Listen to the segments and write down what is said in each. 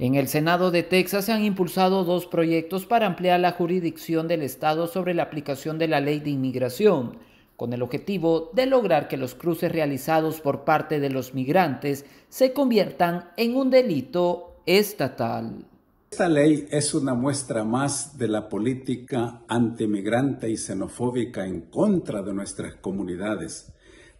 En el Senado de Texas se han impulsado dos proyectos para ampliar la jurisdicción del Estado sobre la aplicación de la ley de inmigración, con el objetivo de lograr que los cruces realizados por parte de los migrantes se conviertan en un delito estatal. Esta ley es una muestra más de la política antimigrante y xenofóbica en contra de nuestras comunidades.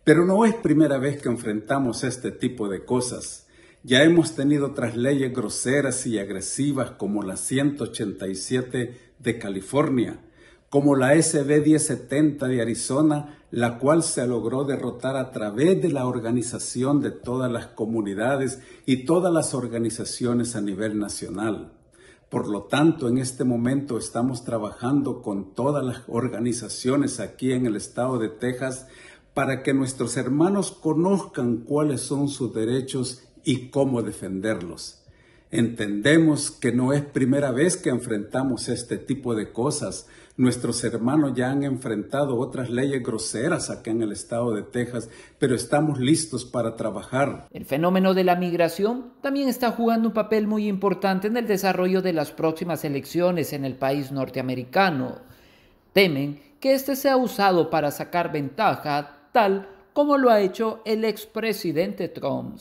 Pero no es primera vez que enfrentamos este tipo de cosas. Ya hemos tenido otras leyes groseras y agresivas como la 187 de California, como la SB 1070 de Arizona, la cual se logró derrotar a través de la organización de todas las comunidades y todas las organizaciones a nivel nacional. Por lo tanto, en este momento estamos trabajando con todas las organizaciones aquí en el estado de Texas para que nuestros hermanos conozcan cuáles son sus derechos y cómo defenderlos. Entendemos que no es primera vez que enfrentamos este tipo de cosas. Nuestros hermanos ya han enfrentado otras leyes groseras acá en el estado de Texas, pero estamos listos para trabajar. El fenómeno de la migración también está jugando un papel muy importante en el desarrollo de las próximas elecciones en el país norteamericano. Temen que este sea usado para sacar ventaja, tal como lo ha hecho el expresidente Trump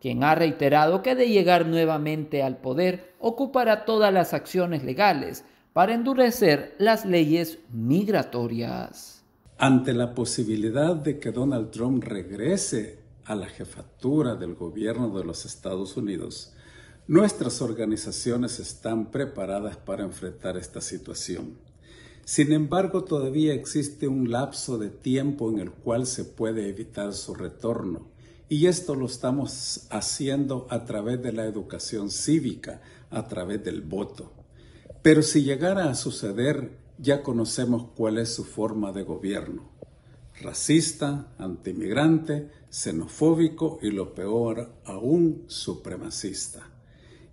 quien ha reiterado que de llegar nuevamente al poder ocupará todas las acciones legales para endurecer las leyes migratorias. Ante la posibilidad de que Donald Trump regrese a la jefatura del gobierno de los Estados Unidos, nuestras organizaciones están preparadas para enfrentar esta situación. Sin embargo, todavía existe un lapso de tiempo en el cual se puede evitar su retorno y esto lo estamos haciendo a través de la educación cívica, a través del voto. Pero si llegara a suceder, ya conocemos cuál es su forma de gobierno. Racista, antimigrante, xenofóbico y lo peor aún, supremacista.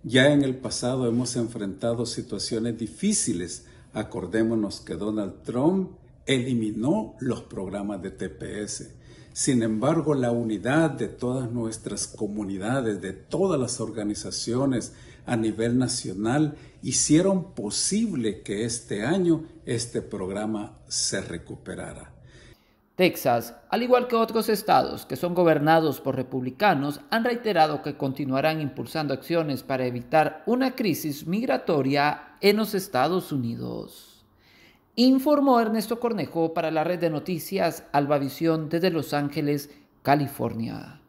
Ya en el pasado hemos enfrentado situaciones difíciles. Acordémonos que Donald Trump eliminó los programas de TPS sin embargo, la unidad de todas nuestras comunidades, de todas las organizaciones a nivel nacional, hicieron posible que este año este programa se recuperara. Texas, al igual que otros estados que son gobernados por republicanos, han reiterado que continuarán impulsando acciones para evitar una crisis migratoria en los Estados Unidos informó Ernesto Cornejo para la red de noticias Albavisión desde Los Ángeles, California.